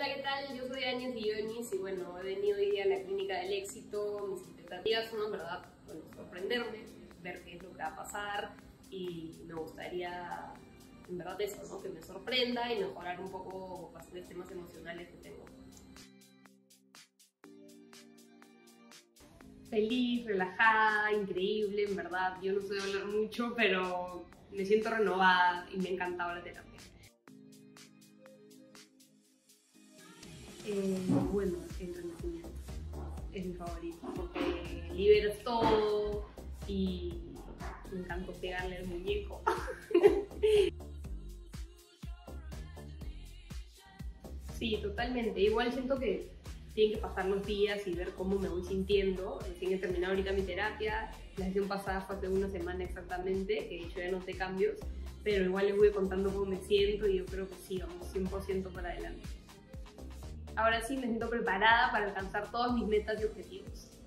Hola, ¿qué tal? Yo soy Anies Guionis y bueno, he venido hoy día a la Clínica del Éxito. Mis expectativas son, en verdad, sorprenderme, ver qué es lo que va a pasar y me gustaría, en verdad, eso, ¿no? Que me sorprenda y mejorar un poco bastantes temas emocionales que tengo. Feliz, relajada, increíble, en verdad. Yo no soy hablar mucho, pero me siento renovada y me ha encantado la terapia. Eh, bueno, el renacimiento es mi favorito porque liberas todo y me encantó pegarle al muñeco. sí, totalmente. Igual siento que tienen que pasar los días y ver cómo me voy sintiendo. Recién he terminado ahorita mi terapia. La sesión pasada fue hace una semana exactamente, que yo ya noté cambios, pero igual les voy contando cómo me siento y yo creo que sí, vamos 100% para adelante ahora sí me siento preparada para alcanzar todas mis metas y objetivos.